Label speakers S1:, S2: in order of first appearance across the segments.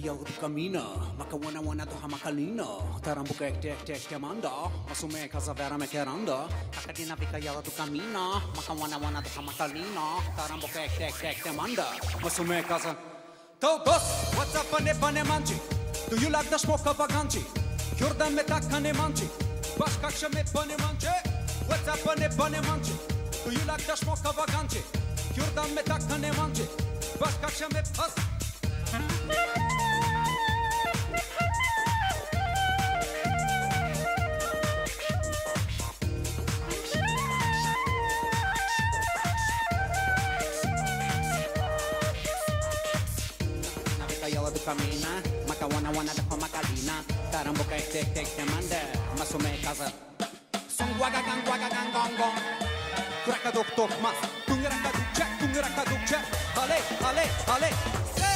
S1: du camina wana do hamakalina Tarambuka ek tek tek temanda Masume casa vera me keranda. Kakadina fika yau du camina Maka wana do hamakalina Tarambuka ek tek tek temanda Masume casa Todos, what's up pane pane manji? Do you like the smoke of a ganji Jordan me takane manji? Bashkaksha me pane manji. What's up pane pane manji? Do you like the smoke of a ganji Jordan me takane manji? Bashkaksha me camina, maka wana da koma kalina, tarambuka ek tek tek temanda, masume kaza. Song waga gang waga gang gong gong. Kuraka dok dok mas, tungraka duk check, tungraka duk check. Hale, hale, hale. Se,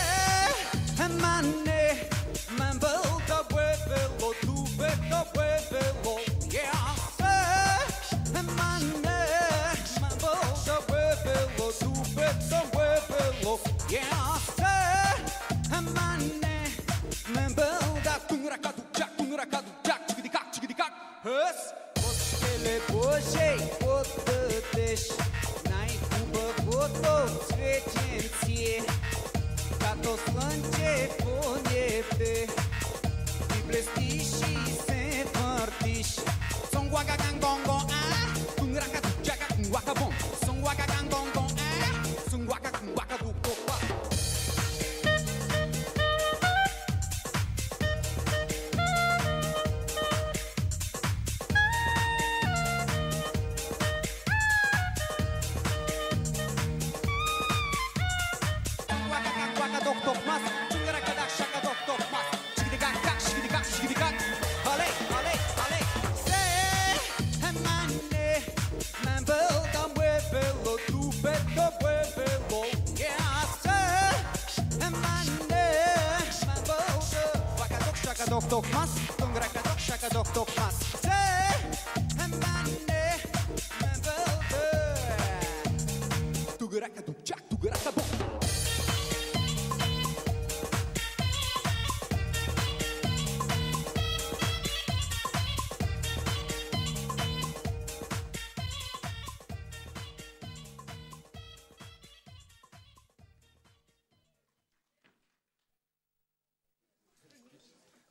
S1: roșei pot tătești N-ai cum băcut o svecenție Ca toți lânce pune pe. Din dok dok shaka dok dok gak, hale hale hale. Se mane, man belta muévelo, tu peto muévelo, yeah se mane, man belta. Waka dok shaka dok dok mas, chungaraka dok shaka dok dok mas. Mane, man belta. Tugaraka duk jak, tugaraka bom.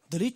S2: Дали